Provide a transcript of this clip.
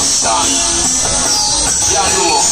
time. Yeah, no.